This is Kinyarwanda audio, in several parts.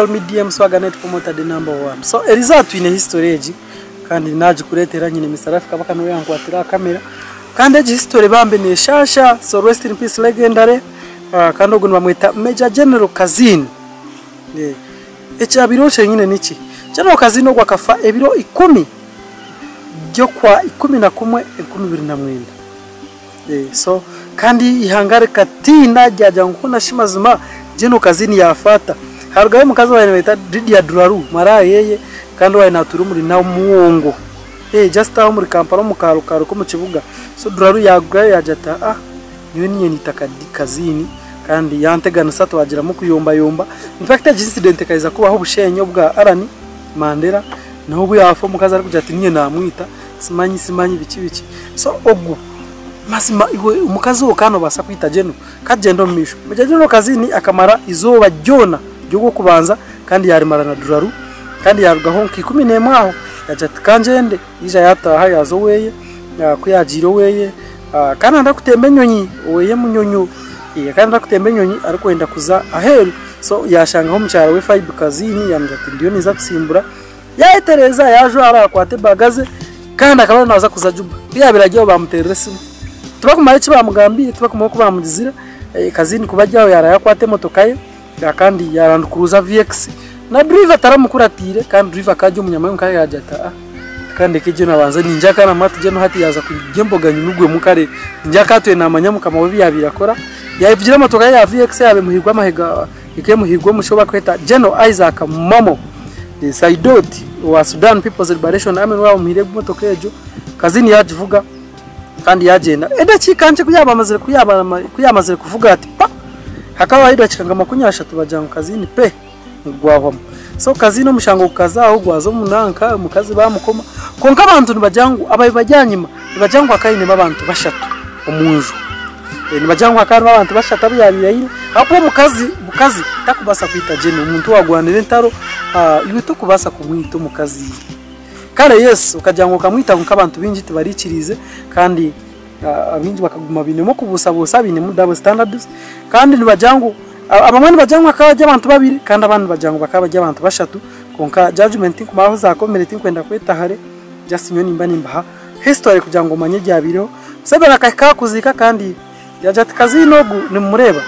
call me DM Swaganet promoter the number one. So Eliza twine eji kandi naje kuretera nyine Mr. Rafika baka no yankwatira kamera. Kandi eji history bambe ni shasha so rest in peace legendary. Uh, kandi ugu bamwita Major General Kazini. Yeah. Echa biro nyine niki? General Kazini ogwa kafa ebiro ikumi byo kwa ikumi na kumwe ikumi bibiri na mwenda. Eh, so kandi ihangare katina ryaja nkuna shimazima jeno kazini yafata harugaye mukazi wawe bita Lydia Duraru mara yeye kandi wawe naturi muri na muwongo. Eh just aho muri Kampala mu karu ko mu kibuga. So Duraru yaguye yajata ah ni we niye nitaka kazini kandi yantegana sato wagira mu kuyomba yomba in fact incident kaiza kubaho bushenyo bwa Arani Mandela naho ubu yafa mukazi ari kujya ati niye namwita simanyi simanyi biki biki so ogu mazima iwe umukazi wo kano basa kwita jeno kagendo misho mujajeno kazini akamara izuba ryona ryo kubanza kandi yarimara na duraru kandi yarugaho nkikumi nemwe aho. Yajati kanjende ija yataha yazo weye kuyajiro weye ah, kandi anda kutemba enyonyi? Weye munyonyo iya kandi anda kutemba enyonyi? Ariko wenda kuza aheru. So yashangaho mucyaro we fibe kazini yamjati ndiyo niza kusimbura. Yaetereza yajo arakwate bagaze kandi akaba naza kuza juba. Biyabiragiye bamuterera simu tuba kumara iki bamugambiye tuba kumara ko bamugizira? Eh, kazini kuba jyaho yarayakwate motoka ye. Kandi yarandukuruza VX na driver taramukuratire kandi driver kaje umunyamayo kare yajata ah kandi kije nabanza ninja kana matu je no hati yaza kugemboga nyunugwe mukare. Ninja katwe namanya mukama we yabirakora yaivira motoka ye ya VX yabe muhigwa mahega ike muhigwa mushoba kweta Jeno Isaac Momo. Saidot wa Sudan People's Liberation Army wao muhire motoka ejo. Kazini yajivuga kandi yagenda edachi kanje kuyamama kuyamazire kuvuga ati pa hakaba haido chikanga kunyasha tubajanga kazini pe ngwahoma so kazino mushango kukazaho gwazo munanka mukazi bamukoma konka abantu nibajangu abaye bajanyima nibajangu akaine babantu bashatu omunju. E, nibajangu akari abantu bashatu abyabiraire hapo mukazi mukazi takubasa kwita jeni umuntu wagwanira entaro uh, iwe tukubasa kumwita mukazi kare yesu ukajyango ukamwita nk'abantu bingi tubarikirize kandi uh, abingi bakaguma binemo kubusabusa binemu double standards kandi nibajyango abamwe nibajyango akaba abantu babiri kandi abandi bajyango bakaba abantu bashatu. Konka judgment kumaho zakomerete kwenda kwetahare just nyo nimba nimba history kugira ngo manye byabiriho sebera kaka kuzika kandi yajati kazinogu nimureba.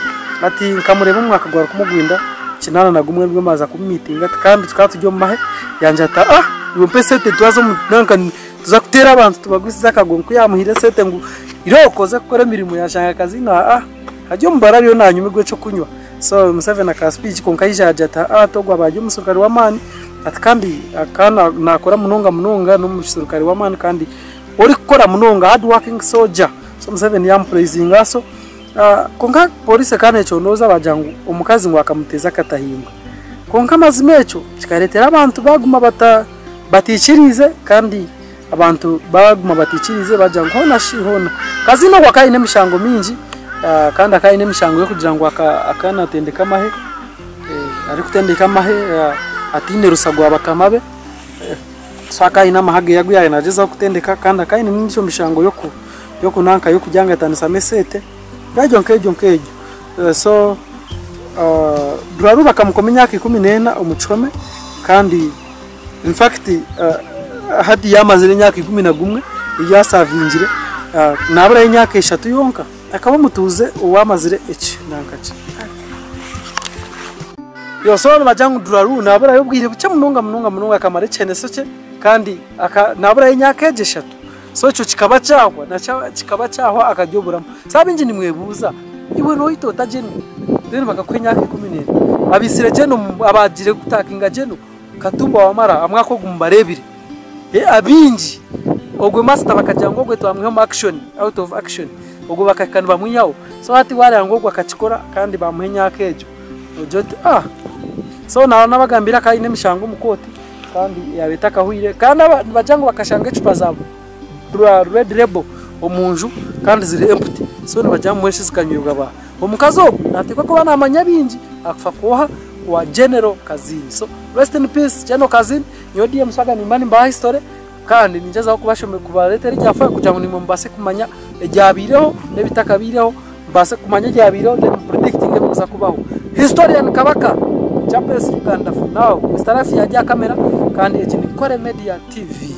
Ati nkamureba umwaka gwara kumugwinda kinana na gumwe rwe maza kumitinga kandi tukatujyo mahe. Yanjata ah iyo mpe sete tuwazo nanka tuza kutera abantu tubagusiza akagongo kuyamuhire sete ngo irokoze gukora imirimo yashanga kazi na ah hajyo mbara ryo nanyumigwe cyo kunywa. So Museveni aka speech konka yijaje ata ah togwa baje umusirikare wa mani. Ati kandi akana nakora munonga munonga n'umusirikare wa mani kandi uri gukora munonga hard working soldier. So Museveni yam praising aso uh, konka polisi kane cyo noza bajangu umukazi ngo akamuteza katahimba konka mazima eco kikaretera abantu baguma bata baticirize kandi abantu baguma baticirize bajya ngo hona shi hona. Kazi no kwa kaine mishango mingi uh, kandi akaine mishango yo kugira ngo akana tendeka mahe eh, ari kutendeka mahe uh, atine rusagwa bakamabe eh, saka ina mahage yagu yaye najeza kutendeka kandi akaine mingi cyo mishango yo ku yo kunanka yo kujanga tanisa mesete gajo nkejo nkejo. Uh, so uh, duraru bakamukomenya kikumi nena umucome kandi in fact uh, hadi yamazire imyaka ikumi na gumwe yasavingire uh, nabura imyaka eshatu yonka akaba mutuze uwamazire eki nankaci yo so bajangu duraru nabura yobwire buce munonga munonga munonga akamara cyane soce kandi nabura imyaka eshatu. So ico kikaba cyahwa kikaba cyahwa akajyoburamo sabe inji nimwebuza iwe no itota jeno? Then bakakwenya ikumi nene abisire jeno abagire gutakinga jeno katumba wamara amwako gumbarebire abinji ogwe master bakajya ngo gwe twamweho action out of action. Ogwe bakakana bamwiyaho so hati wari ngo akakikora kandi bamuhenya kejo ojote ah. So naho nabagambira kai nemishango mukoti kandi yabeta kahwire kandi bajango bakashanga icupa zabo. Red label omunju kandi ziri empty. So nibajya mwese zikanyurwa ba. Omukazo natikwa ko banamanya binji akfa kuha wa General Kazini. So rest in peace General Kazini. Niyo diye msaga ni mani mbaha history kandi wako kubashome mekubalete. ryafa kugira ngo nimwe mbase kumanya ejyabireho nebitakabireho mbase kumanya ejyabireho then predicting ebuza kubaho. Historian kabaka chapes uganda now. Mr rafi yajya kamera kandi echi ni kore media tv